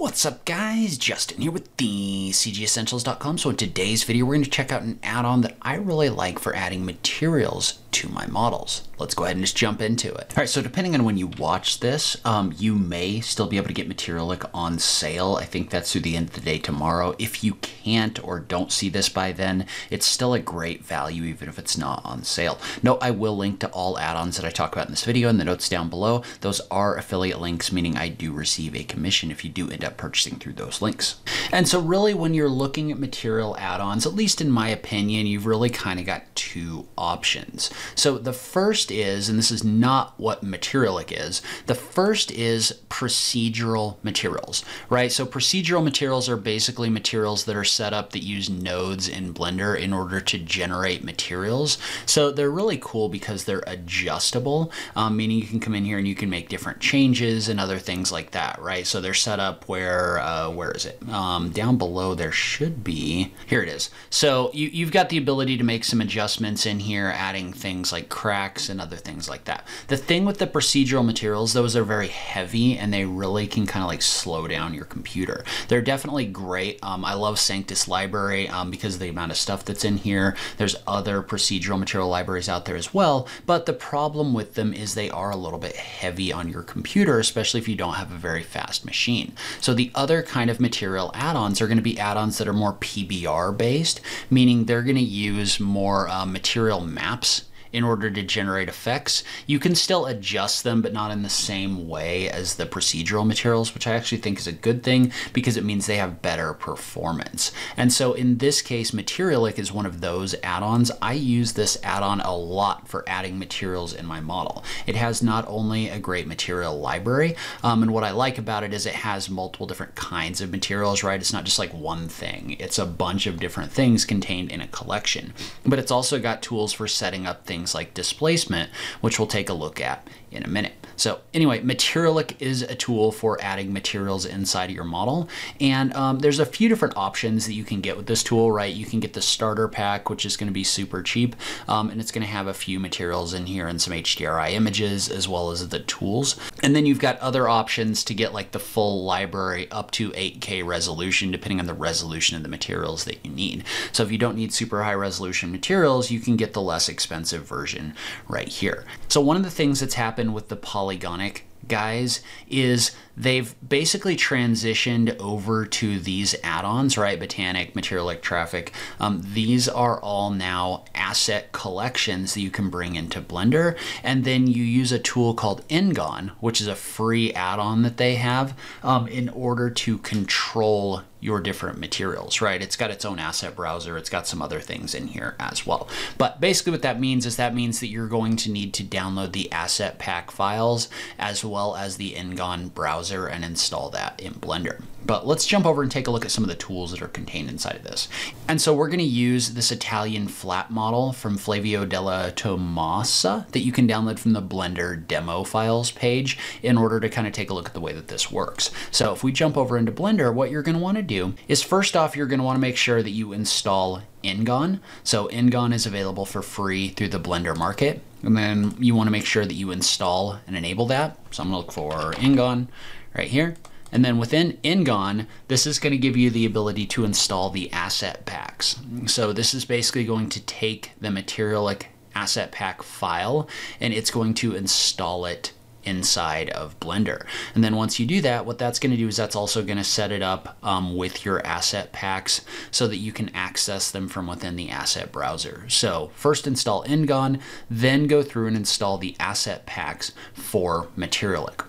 What's up guys? Justin here with the CGEssentials.com. So in today's video, we're going to check out an add-on that I really like for adding materials to my models. Let's go ahead and just jump into it. All right, so depending on when you watch this, um, you may still be able to get Materialiq on sale. I think that's through the end of the day tomorrow. If you can't or don't see this by then, it's still a great value even if it's not on sale. No, I will link to all add-ons that I talk about in this video in the notes down below. Those are affiliate links, meaning I do receive a commission if you do end up purchasing through those links. And so really when you're looking at material add-ons, at least in my opinion, you've really kind of got two options. So the first is, and this is not what Materialiq is, the first is procedural materials, right? So procedural materials are basically materials that are set up that use nodes in Blender in order to generate materials. So they're really cool because they're adjustable, um, meaning you can come in here and you can make different changes and other things like that, right? So they're set up where, uh, where is it? Um, down below there should be, here it is. So you, you've got the ability to make some adjustments in here, adding things like cracks and other things like that. The thing with the procedural materials, those are very heavy and they really can kind of like slow down your computer. They're definitely great. Um, I love Sanctus library um, because of the amount of stuff that's in here. There's other procedural material libraries out there as well, but the problem with them is they are a little bit heavy on your computer, especially if you don't have a very fast machine. So the other kind of material add-ons are going to be add-ons that are more PBR based, meaning they're going to use more uh, material maps in order to generate effects. You can still adjust them, but not in the same way as the procedural materials, which I actually think is a good thing because it means they have better performance. And so in this case, Materialiq is one of those add-ons. I use this add-on a lot for adding materials in my model. It has not only a great material library, um, and what I like about it is it has multiple different kinds of materials, right? It's not just like one thing. It's a bunch of different things contained in a collection. But it's also got tools for setting up things things like displacement, which we'll take a look at in a minute. So anyway, Materialiq is a tool for adding materials inside of your model. And um, there's a few different options that you can get with this tool, right? You can get the starter pack, which is gonna be super cheap. Um, and it's gonna have a few materials in here and some HDRI images as well as the tools. And then you've got other options to get like the full library up to 8K resolution, depending on the resolution of the materials that you need. So if you don't need super high resolution materials, you can get the less expensive version right here. So one of the things that's with the polygoniq guys is they've basically transitioned over to these add-ons, right? Botaniq, Materialiq, Traffiq. Um, these are all now asset collections that you can bring into Blender. And then you use a tool called engon, which is a free add-on that they have um, in order to control your different materials, right? It's got its own asset browser. It's got some other things in here as well. But basically what that means is that means that you're going to need to download the asset pack files as well as the engon browser and install that in Blender. But let's jump over and take a look at some of the tools that are contained inside of this. And so we're gonna use this Italian flat model from Flavio della Tommasa that you can download from the Blender demo files page in order to kind of take a look at the way that this works. So if we jump over into Blender, what you're gonna wanna do is first off, you're going to want to make sure that you install engon. So engon is available for free through the Blender Market. And then you want to make sure that you install and enable that. So I'm going to look for engon right here. And then within engon, this is going to give you the ability to install the asset packs. So this is basically going to take the Materialiq asset pack file and it's going to install it inside of Blender. And then once you do that, what that's going to do is that's also going to set it up um, with your asset packs so that you can access them from within the asset browser. So first install engon, then go through and install the asset packs for Materialiq.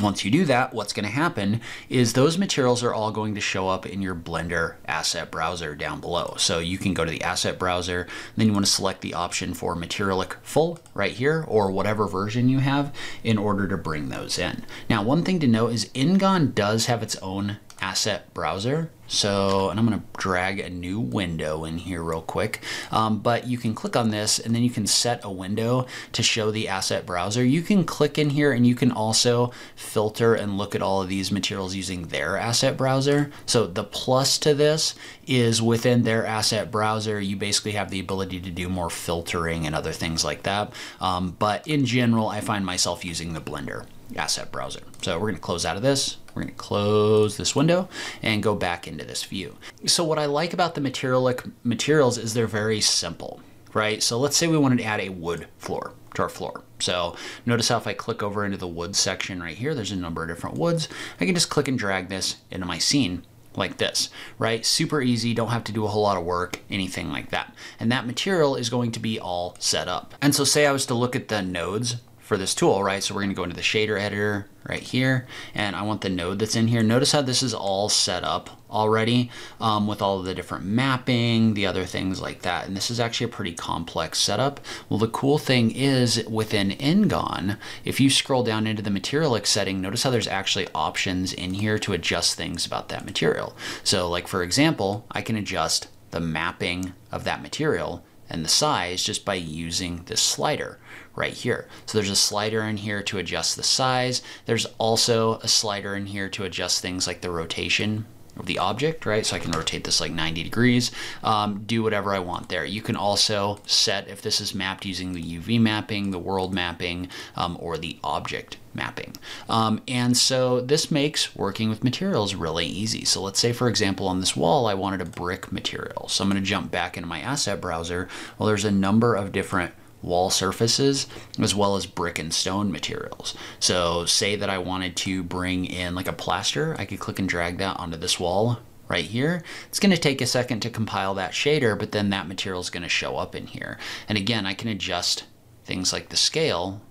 Once you do that, what's going to happen is those materials are all going to show up in your Blender asset browser down below. So you can go to the asset browser, then you want to select the option for Materialiq Full right here, or whatever version you have in order to bring those in. Now, one thing to note is engon does have its own asset browser. So, and I'm going to drag a new window in here real quick. Um, but you can click on this and then you can set a window to show the asset browser. You can click in here and you can also filter and look at all of these materials using their asset browser. So the plus to this is within their asset browser, you basically have the ability to do more filtering and other things like that. Um, but in general, I find myself using the Blender asset browser. So we're gonna close out of this, we're gonna close this window and go back into this view. So what I like about the material materials is they're very simple, right? So let's say we wanted to add a wood floor to our floor. So notice how if I click over into the wood section right here, there's a number of different woods. I can just click and drag this into my scene like this, right? Super easy, don't have to do a whole lot of work, anything like that. And that material is going to be all set up. And so say I was to look at the nodes for this tool, right? So we're gonna go into the shader editor right here, and I want the node that's in here. Notice how this is all set up already um, with all the different mapping, the other things like that. And this is actually a pretty complex setup. Well, the cool thing is within engon, if you scroll down into the material setting, notice how there's actually options in here to adjust things about that material. So like for example, I can adjust the mapping of that material and the size just by using this slider right here. So there's a slider in here to adjust the size. There's also a slider in here to adjust things like the rotation of the object, right? So I can rotate this like 90 degrees, um, do whatever I want there. You can also set if this is mapped using the UV mapping, the world mapping, um, or the object mapping. Um, and so this makes working with materials really easy. So let's say, for example, on this wall, I wanted a brick material. So I'm gonna jump back into my asset browser. Well, there's a number of different wall surfaces as well as brick and stone materials. So say that I wanted to bring in like a plaster, I could click and drag that onto this wall right here. It's going to take a second to compile that shader, but then that material is going to show up in here. And again, I can adjust things like the scale.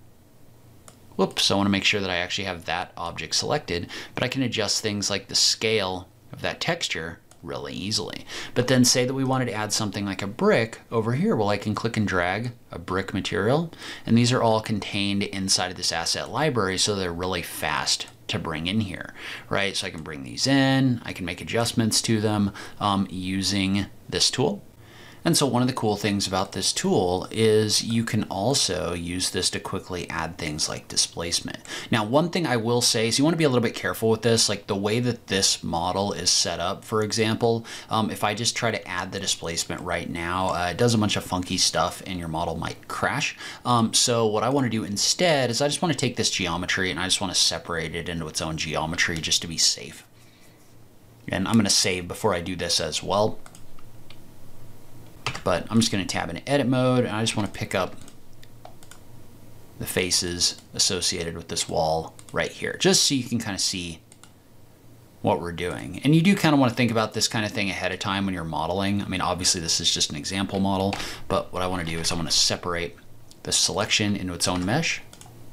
Whoops, I want to make sure that I actually have that object selected, but I can adjust things like the scale of that texture really easily. But then say that we wanted to add something like a brick over here. Well, I can click and drag a brick material, and these are all contained inside of this asset library, so they're really fast to bring in here, right? So I can bring these in, I can make adjustments to them um, using this tool. And so one of the cool things about this tool is you can also use this to quickly add things like displacement. Now, one thing I will say is you want to be a little bit careful with this, like the way that this model is set up, for example, um, if I just try to add the displacement right now, uh, it does a bunch of funky stuff and your model might crash. Um, so what I want to do instead is I just want to take this geometry and I just want to separate it into its own geometry just to be safe. And I'm going to save before I do this as well but I'm just going to tab into edit mode and I just want to pick up the faces associated with this wall right here, just so you can kind of see what we're doing. And you do kind of want to think about this kind of thing ahead of time when you're modeling. I mean, obviously this is just an example model, but what I want to do is I want to separate the selection into its own mesh,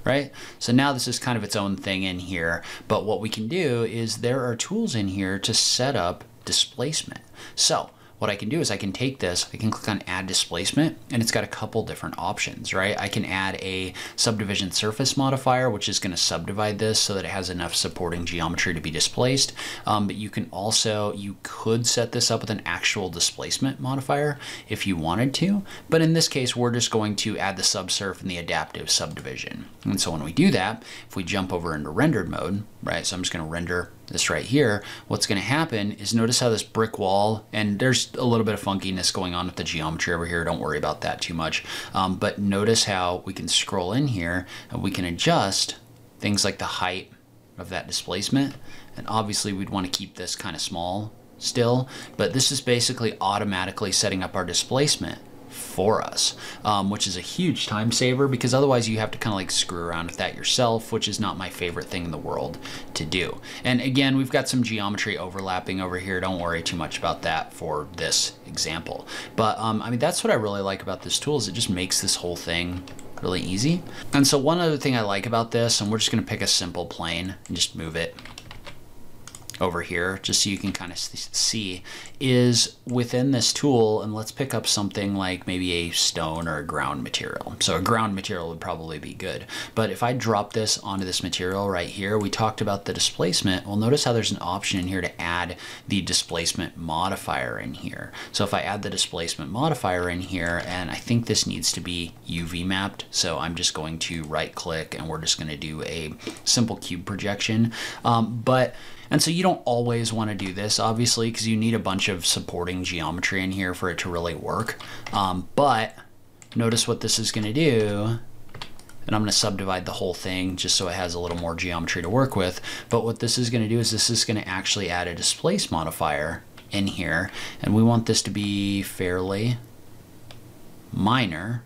right? So now this is kind of its own thing in here, but what we can do is there are tools in here to set up displacement. So what I can do is I can take this, I can click on add displacement and it's got a couple different options, right? I can add a subdivision surface modifier, which is gonna subdivide this so that it has enough supporting geometry to be displaced. Um, but you can also, you could set this up with an actual displacement modifier if you wanted to. But in this case, we're just going to add the subsurf and the adaptive subdivision. And so when we do that, if we jump over into rendered mode, right? So I'm just gonna render this right here, what's going to happen is notice how this brick wall, and there's a little bit of funkiness going on with the geometry over here. Don't worry about that too much. Um, but notice how we can scroll in here and we can adjust things like the height of that displacement. And obviously we'd want to keep this kind of small still, but this is basically automatically setting up our displacement for us, um, which is a huge time saver because otherwise you have to kind of like screw around with that yourself, which is not my favorite thing in the world to do. And again, we've got some geometry overlapping over here. Don't worry too much about that for this example. But um, I mean, that's what I really like about this tool is it just makes this whole thing really easy. And so one other thing I like about this, and we're just gonna pick a simple plane and just move it over here, just so you can kind of see, is within this tool, and let's pick up something like maybe a stone or a ground material. So a ground material would probably be good. But if I drop this onto this material right here, we talked about the displacement. Well, notice how there's an option in here to add the displacement modifier in here. So if I add the displacement modifier in here, and I think this needs to be UV mapped, so I'm just going to right click and we're just gonna do a simple cube projection. Um, but and so you don't always want to do this, obviously, because you need a bunch of supporting geometry in here for it to really work. Um, but notice what this is going to do and I'm going to subdivide the whole thing just so it has a little more geometry to work with. But what this is going to do is this is going to actually add a displace modifier in here, and we want this to be fairly minor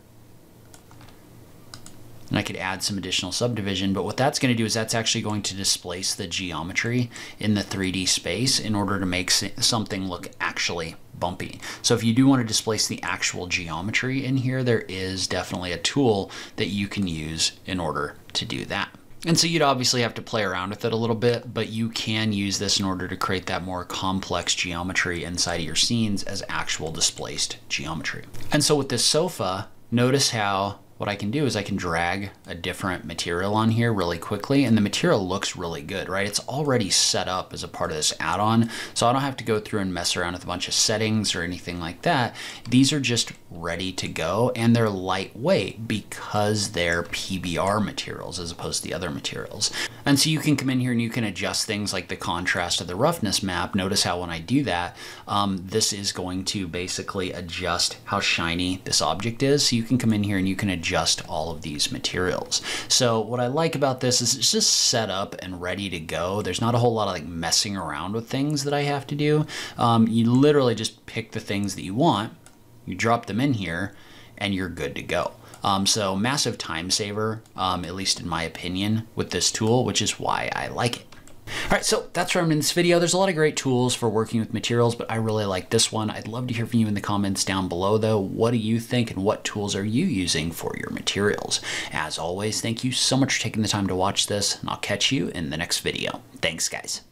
and I could add some additional subdivision, but what that's going to do is that's actually going to displace the geometry in the 3D space in order to make something look actually bumpy. So if you do want to displace the actual geometry in here, there is definitely a tool that you can use in order to do that. And so you'd obviously have to play around with it a little bit, but you can use this in order to create that more complex geometry inside of your scenes as actual displaced geometry. And so with this sofa, notice how what I can do is I can drag a different material on here really quickly and the material looks really good, right? It's already set up as a part of this add-on, so I don't have to go through and mess around with a bunch of settings or anything like that. These are just ready to go and they're lightweight because they're PBR materials as opposed to the other materials. And so you can come in here and you can adjust things like the contrast of the roughness map. Notice how when I do that, um, this is going to basically adjust how shiny this object is. So you can come in here and you can adjust adjust all of these materials. So what I like about this is it's just set up and ready to go. There's not a whole lot of like messing around with things that I have to do. Um, you literally just pick the things that you want, you drop them in here, and you're good to go. Um, so massive time saver, um, at least in my opinion, with this tool, which is why I like it. All right, so that's where I'm in this video. There's a lot of great tools for working with materials, but I really like this one. I'd love to hear from you in the comments down below though. What do you think and what tools are you using for your materials? As always, thank you so much for taking the time to watch this, and I'll catch you in the next video. Thanks, guys.